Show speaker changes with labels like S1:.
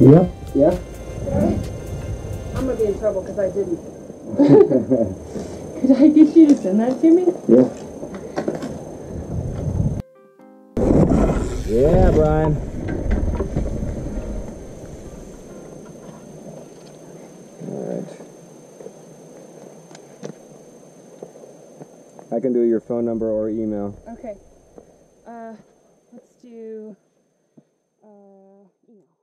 S1: Yeah.
S2: Yeah?
S3: I'm gonna be in trouble because I didn't. Could I get you to send that to me?
S2: Yeah. Yeah, Brian. Alright. I can do your phone number or email.
S3: Okay. Uh, let's do. Uh, email.